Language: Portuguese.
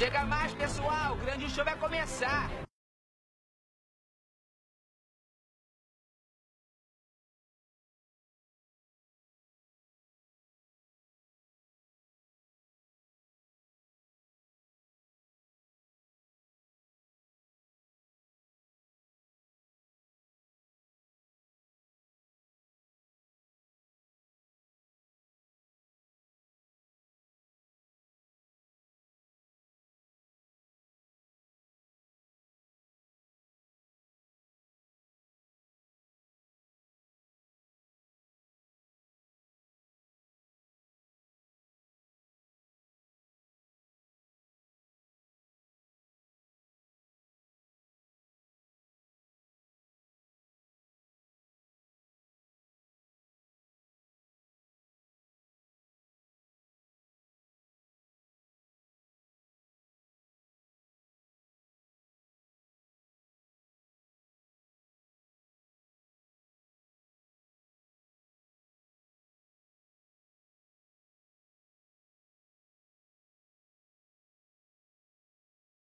Chega mais, pessoal, o grande show vai começar.